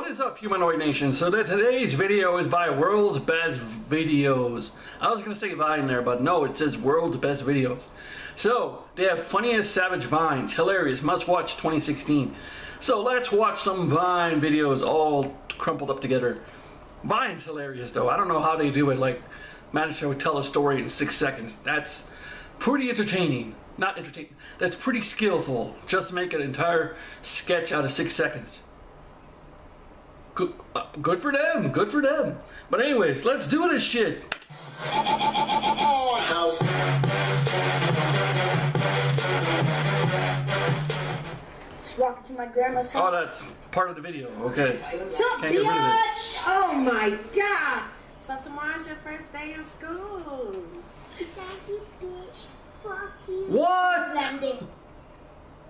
What is up, Humanoid Nation? So today's video is by World's Best Videos. I was gonna say Vine there, but no, it says World's Best Videos. So they have funniest savage vines, hilarious, must watch 2016. So let's watch some Vine videos all crumpled up together. Vine's hilarious though. I don't know how they do it. Like manage to tell a story in six seconds. That's pretty entertaining. Not entertaining. That's pretty skillful. Just make an entire sketch out of six seconds. Good, uh, good for them. Good for them. But anyways, let's do this shit. House. Just walking to my grandma's house. Oh, that's part of the video. Okay. Sup, Can't get rid of it. bitch? Oh my god! So tomorrow's your first day of school. Thank you, bitch, fuck you. What? Grande.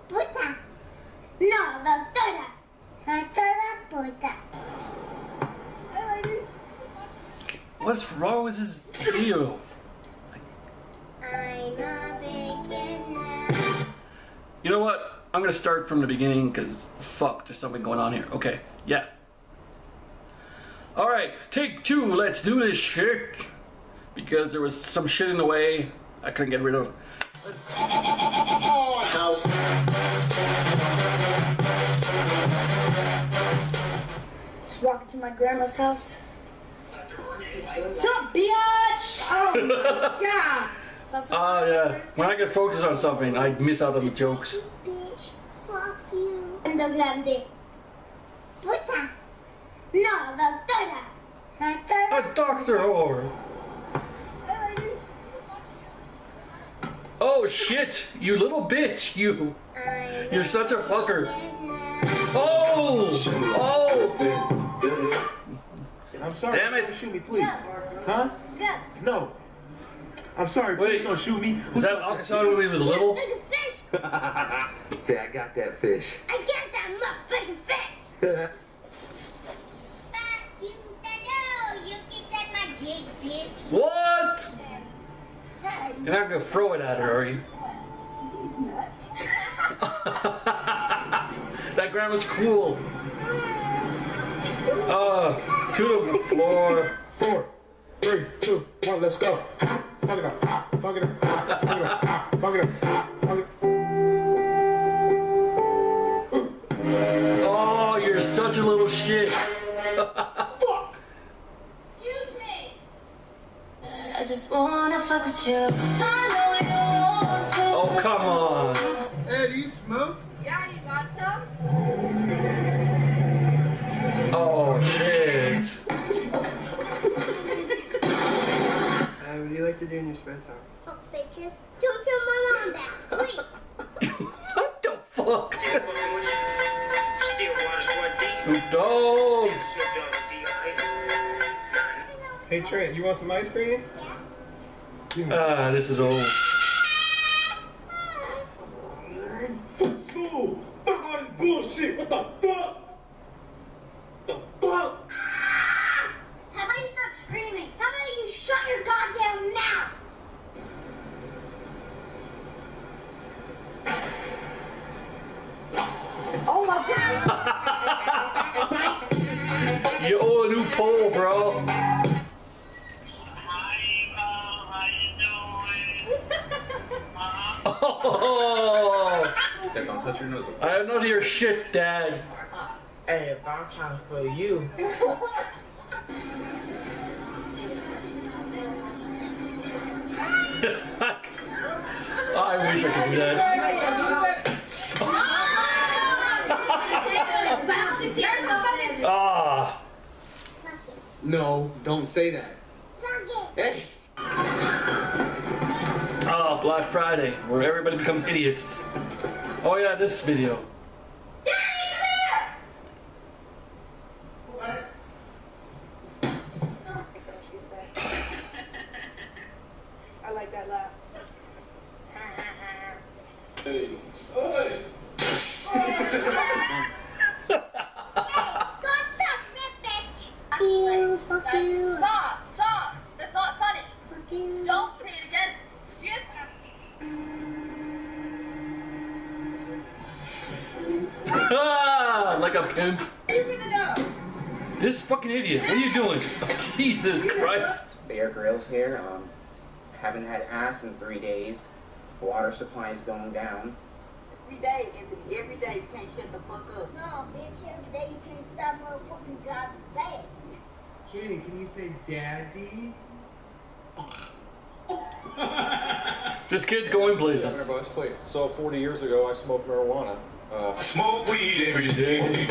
Puta. No, doctora. What's wrong with this video? You know what? I'm gonna start from the beginning because fuck, there's something going on here. Okay, yeah. All right, take two. Let's do this shit. Because there was some shit in the way I couldn't get rid of. Oh, house. To my grandma's house. Sup, bitch? Oh my god! Oh tomorrow's yeah. Ah, when. I get focused on something, I miss out on the jokes. Bitch, fuck you. Ando grande. Puta. No, doctora. Doctora. A doctor whore. Oh shit! You little bitch! You. You're such a fucker. Oh! Oh! I'm sorry. Damn it. Don't shoot me, please. Huh? Go. No. I'm sorry. Wait. Please don't shoot me. Was that Akasana when he was little? Fish. Say, I got that fish. I got that motherfucking fish. Fuck you, Dado. Can suck my dick, bitch. What? You're not gonna throw it at her, are you? nuts that grandma's cool. Mm. Oh, to the floor. Four, three, two, one. Let's go. Ha, Fuck it up. Ha, Fuck it up. Ha, Fuck it up. Ha, Fuck it up. Ha, Fuck it up. Oh, you're such a little shit. Fuck. Excuse me. I just wanna fuck with you. I know you want to. Oh, come on. Hey, do you smoke? Yeah, you got some? Like to do in your spare time? Fuck bitches. Don't tell my mom that, please. What the fuck? Still waters run deep. Snoop Dogg. Snoop Dogg, Hey Trent, you want some ice cream? Ah, this is old. Your nose. I am not your shit, Dad. Hey, if I'm trying to feel you, I wish I could do that. Ah, No, don't say that. Hey. ah, Black Friday, where everybody becomes idiots. Oh yeah, this video. I like that laugh. Stop Like a pimp. Give me the dough. This fucking idiot. What are you doing? Jesus Christ. Bear Grylls here. Um, haven't had ass in three days. Water supply is going down. Every day, every, every day, you can't shut the fuck up. No, bitch, every day you can't stop motherfucking driving fast. Jaden, can you say daddy? This kid's going Governor places. Buck's place. So 40 years ago, I smoked marijuana. Uh, Smoke weed every day.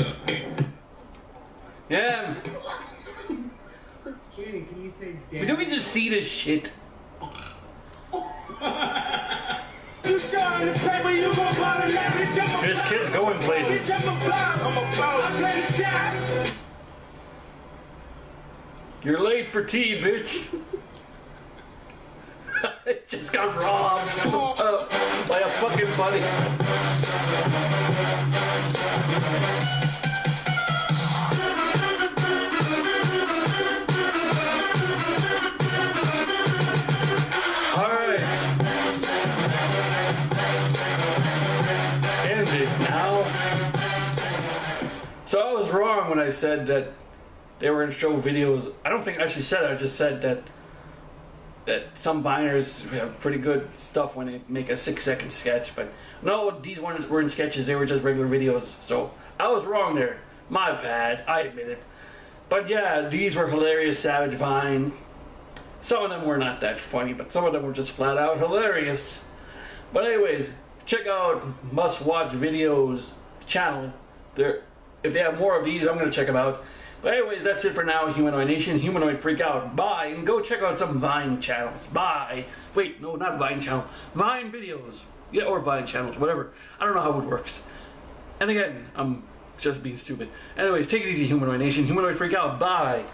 Yeah. Jaden, can you say Why daddy? do we just see this shit? You shine the paper, you gon' ball and leverage. I'm a This kid's going places. I'm a boss. I'm a boss. I play the shots. You're late for tea, bitch. just got robbed uh, by a fucking buddy. Was wrong when I said that they were going to show videos. I don't think I actually said it. I just said that that some Viners have pretty good stuff when they make a six second sketch. But no, these ones were in sketches. They were just regular videos. So I was wrong there. My bad. I admit it. But yeah, these were hilarious Savage Vines. Some of them were not that funny, but some of them were just flat out hilarious. But anyways, check out Must Watch Videos channel. There, if they have more of these, I'm gonna check them out. But anyways, that's it for now. Humanoid Nation, Humanoid Freak Out. Bye, and go check out some Vine channels. Bye. Wait, no, not Vine channel. Vine videos. Yeah, or Vine channels, whatever. I don't know how it works. And again, I'm just being stupid. Anyways, take it easy, Humanoid Nation. Humanoid Freak Out. Bye.